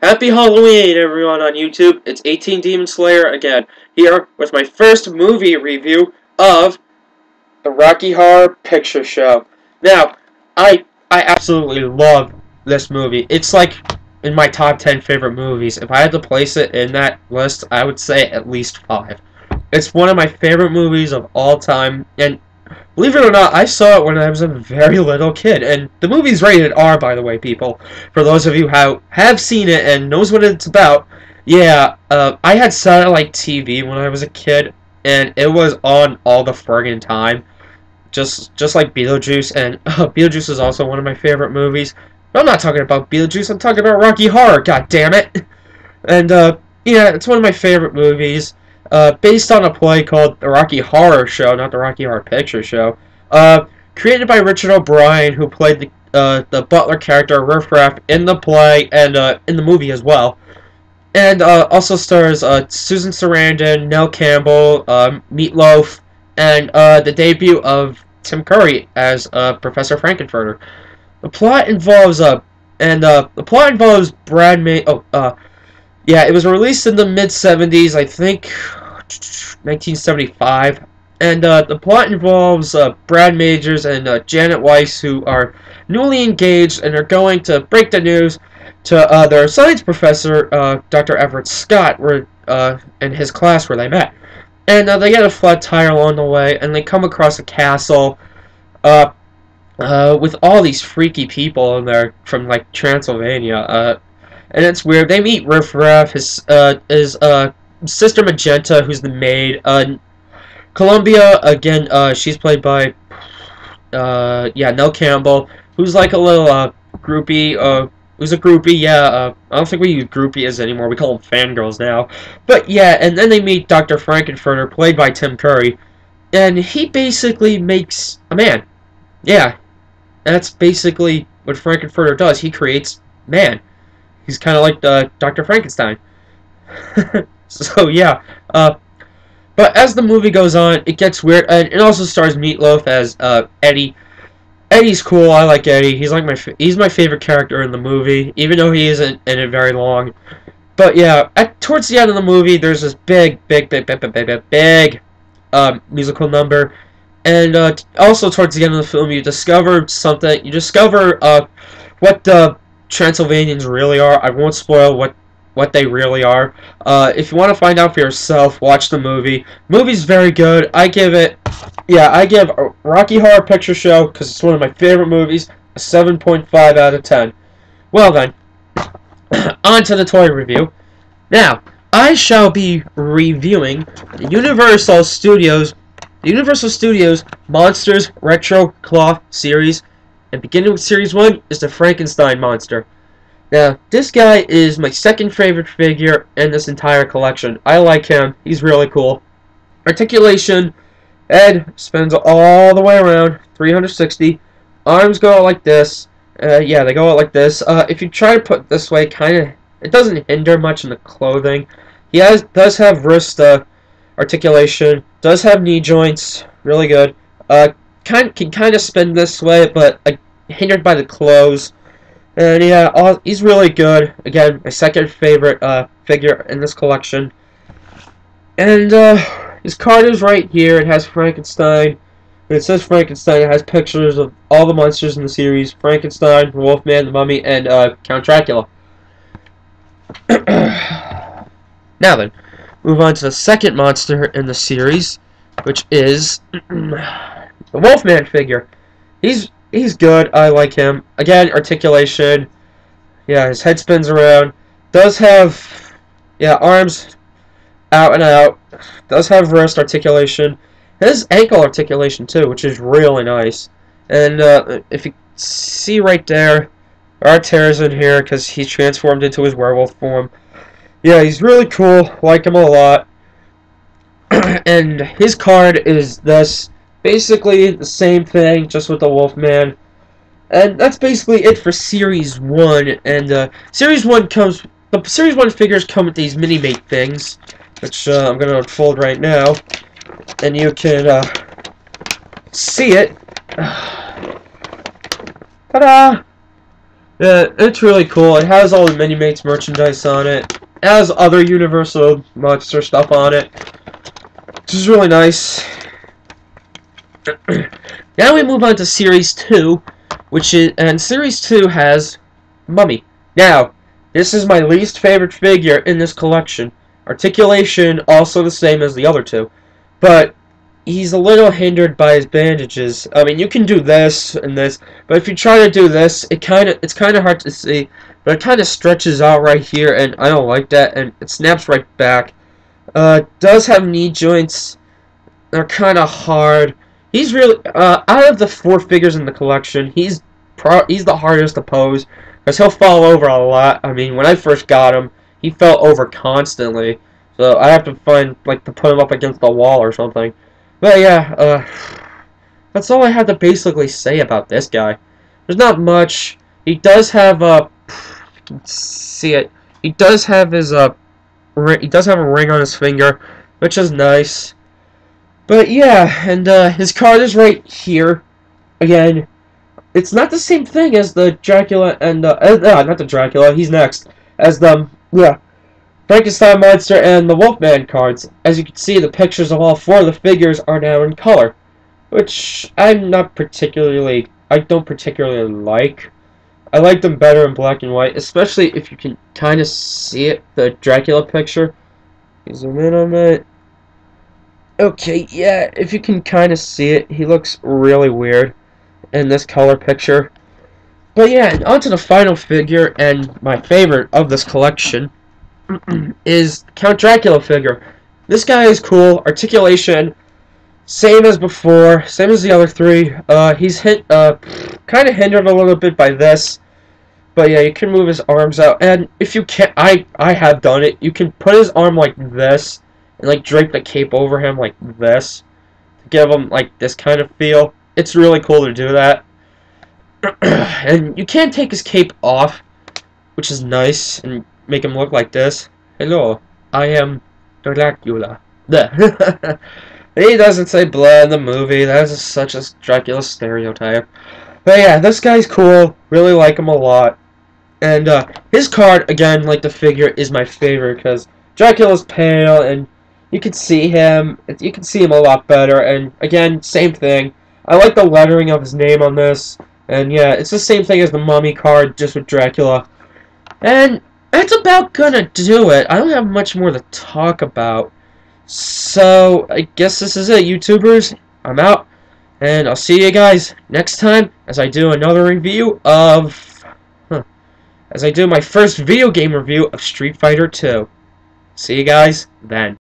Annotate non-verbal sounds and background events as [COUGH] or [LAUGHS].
Happy Halloween, everyone on YouTube. It's 18 Demon Slayer again, here with my first movie review of the Rocky Horror Picture Show. Now, I I absolutely love this movie. It's like in my top 10 favorite movies. If I had to place it in that list, I would say at least 5. It's one of my favorite movies of all time, and Believe it or not, I saw it when I was a very little kid, and the movie's rated R, by the way, people. For those of you who have seen it and knows what it's about, yeah, uh, I had satellite TV when I was a kid, and it was on all the friggin' time, just just like Beetlejuice, and [LAUGHS] uh, Beetlejuice is also one of my favorite movies. But I'm not talking about Beetlejuice, I'm talking about Rocky Horror, god damn it! [LAUGHS] And, uh, yeah, it's one of my favorite movies uh, based on a play called The Rocky Horror Show, not the Rocky Horror Picture Show, uh, created by Richard O'Brien, who played the, uh, the butler character Riff Raff in the play and uh, in the movie as well. And uh, also stars uh, Susan Sarandon, Nell Campbell, um, Meatloaf, and the debut of Tim Curry as Professor Frank-N-Furter. The plot involves uh, and the plot involves Brad May. Oh, yeah, it was released in the mid 70s, I think 1975. And uh, the plot involves uh, Brad Majors and uh, Janet Weiss, who are newly engaged and are going to break the news to uh, their science professor, uh, Dr. Everett Scott, where uh, in his class where they met. And they get a flat tire along the way, and they come across a castle with all these freaky people in there from like Transylvania. and it's weird. They meet Riff Raff, his his Sister Magenta, who's the maid. Uh, Columbia, again, uh, she's played by, uh, yeah, Nell Campbell, who's like a little, uh, groupie, uh, who's a groupie, yeah, uh, I don't think we use groupie as anymore, we call them fangirls now. But, yeah, and then they meet Dr. Frank-N-Furter, played by Tim Curry, and he basically makes a man. Yeah, that's basically what Frank-N-Furter does, he creates man. He's kind of like uh, Dr. Frankenstein. [LAUGHS] [LAUGHS] So yeah, uh, but as the movie goes on, it gets weird, and it also stars Meatloaf as uh, Eddie. Eddie's cool. I like Eddie. He's like my he's my favorite character in the movie, even though he isn't in it very long. But yeah, at towards the end of the movie, there's this big, big, big, big, big, big, big, big um, musical number, and uh, also towards the end of the film, you discover something. You discover uh, what the Transylvanians really are. I won't spoil what what they really are. Uh, if you want to find out for yourself, watch the movie. Movie's very good. I give it, yeah, I give Rocky Horror Picture Show, because it's one of my favorite movies, a 7.5 out of 10. Well then, [CLEARS THROAT] on to the toy review. Now, I shall be reviewing Universal Studios, Universal Studios Monsters Retro Cloth series, and beginning with Series 1 is the Frankenstein Monster. Now, this guy is my second favorite figure in this entire collection. I like him. He's really cool. Articulation, head spins all the way around, 360. Arms go out like this. Uh, yeah, they go out like this. Uh, if you try to put this way, kind of, it doesn't hinder much in the clothing. He has does have wrist uh, articulation, does have knee joints, really good. Uh, kind can kind of spin this way, but uh, hindered by the clothes. And yeah, all, he's really good. Again, my second favorite uh, figure in this collection. And uh, his card is right here. It has Frankenstein. It says Frankenstein, it has pictures of all the monsters in the series. Frankenstein, the Wolfman, the Mummy, and uh, Count Dracula. [CLEARS THROAT] now then, move on to the second monster in the series, which is [CLEARS THROAT] the Wolfman figure. He's he's good. I like him. Again, articulation. Yeah, his head spins around. Does have, yeah, arms out and out. Does have wrist articulation. His ankle articulation too, which is really nice. And uh, if you see right there, there are tears in here because he's transformed into his werewolf form. Yeah, he's really cool. Like him a lot. [CLEARS THROAT] and his card is this basically the same thing, just with the Wolfman. And that's basically it for Series 1. And uh, Series 1 comes... The Series 1 figures come with these mini-mate things, which uh, I'm going to unfold right now. And you can uh, see it. [SIGHS] Ta-da! Yeah, it's really cool. It has all the Minimates merchandise on it. It has other Universal Monster stuff on it. Which is really nice. [CLEARS THROAT] now we move on to Series 2, which is, and Series 2 has Mummy. Now, this is my least favorite figure in this collection. Articulation, also the same as the other two. But he's a little hindered by his bandages. I mean, you can do this and this, but if you try to do this, it kind of it's kind of hard to see. But it kind of stretches out right here, and I don't like that, and it snaps right back. Uh, does have knee joints. They're kind of hard. He's really uh, out of the four figures in the collection, he's pro he's the hardest to pose because he'll fall over a lot. I mean, when I first got him, he fell over constantly. So I have to find like to put him up against the wall or something. But yeah, uh, that's all I have to basically say about this guy. There's not much. He does have a see it. He does have his uh, he does have a ring on his finger, which is nice. But yeah, and uh, his card is right here. Again, it's not the same thing as the Dracula and uh, uh not the Dracula. He's next as the yeah Frankenstein Monster and the Wolfman cards. As you can see, the pictures of all four of the figures are now in color, which I'm not particularly, I don't particularly like. I like them better in black and white, especially if you can kind of see it, the Dracula picture. Zoom in on that. Okay, yeah, if you can kind of see it, he looks really weird in this color picture. But yeah, on to the final figure, and my favorite of this collection. [CLEARS THROAT] is Count Dracula figure. This guy is cool. Articulation, same as before, same as the other three. Uh, he's hit, uh, kind of hindered a little bit by this. But yeah, you can move his arms out, and if you can't, I I have done it. You can put his arm like this, and like drape the cape over him like this, to give him like this kind of feel. It's really cool to do that. [CLEARS THROAT] and you can take his cape off, which is nice, and make him look like this. Hello, I am Dracula. [LAUGHS] he doesn't say blood in the movie. That's such a Dracula stereotype. But yeah, this guy's cool. Really like him a lot. And uh, his card, again, like the figure, is my favorite because Dracula's pale and you can see him. You can see him a lot better. And again, same thing. I like the lettering of his name on this. And yeah, it's the same thing as the Mummy card, just with Dracula. And that's about gonna do it. I don't have much more to talk about. So, I guess this is it, YouTubers. I'm out. And I'll see you guys next time as I do another review of... Huh, as I do my first video game review of Street Fighter 2. See you guys then.